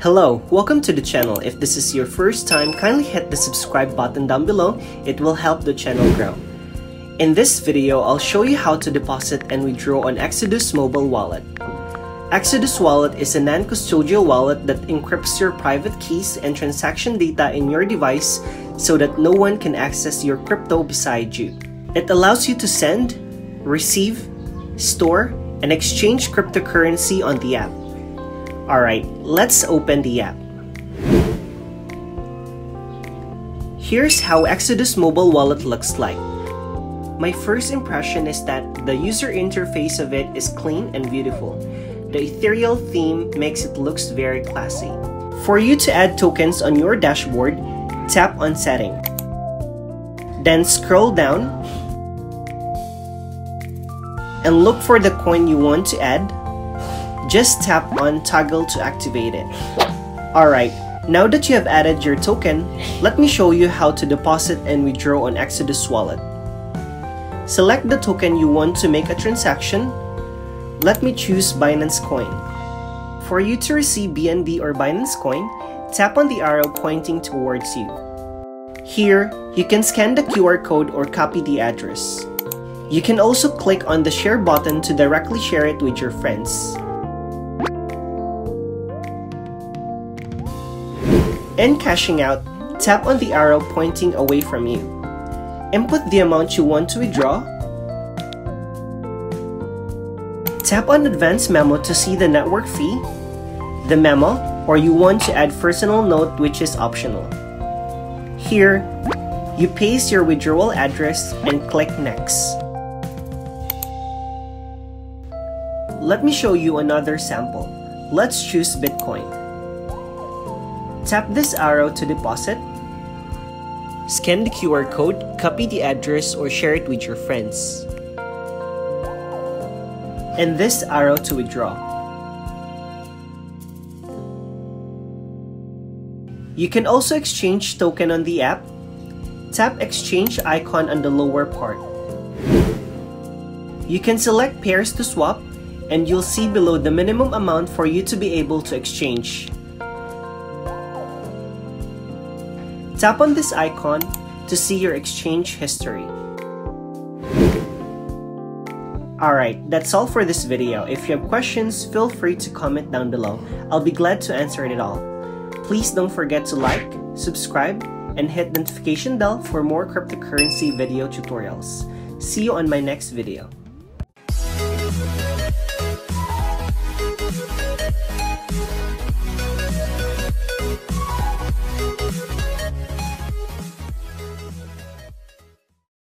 Hello, welcome to the channel. If this is your first time, kindly hit the subscribe button down below. It will help the channel grow. In this video, I'll show you how to deposit and withdraw on Exodus mobile wallet. Exodus Wallet is a non-custodial wallet that encrypts your private keys and transaction data in your device so that no one can access your crypto beside you. It allows you to send, receive, store, and exchange cryptocurrency on the app. Alright, let's open the app. Here's how Exodus mobile wallet looks like. My first impression is that the user interface of it is clean and beautiful. The ethereal theme makes it looks very classy. For you to add tokens on your dashboard, tap on setting. Then scroll down and look for the coin you want to add. Just tap on toggle to activate it. Alright, now that you have added your token, let me show you how to deposit and withdraw on Exodus Wallet. Select the token you want to make a transaction. Let me choose Binance Coin. For you to receive BNB or Binance Coin, tap on the arrow pointing towards you. Here, you can scan the QR code or copy the address. You can also click on the share button to directly share it with your friends. In cashing out, tap on the arrow pointing away from you. Input the amount you want to withdraw. Tap on Advanced Memo to see the network fee, the memo, or you want to add personal note which is optional. Here, you paste your withdrawal address and click Next. Let me show you another sample. Let's choose Bitcoin. Tap this arrow to deposit. Scan the QR code, copy the address, or share it with your friends. And this arrow to withdraw. You can also exchange token on the app. Tap exchange icon on the lower part. You can select pairs to swap and you'll see below the minimum amount for you to be able to exchange. Tap on this icon to see your exchange history. Alright, that's all for this video. If you have questions, feel free to comment down below. I'll be glad to answer it all. Please don't forget to like, subscribe, and hit notification bell for more cryptocurrency video tutorials. See you on my next video.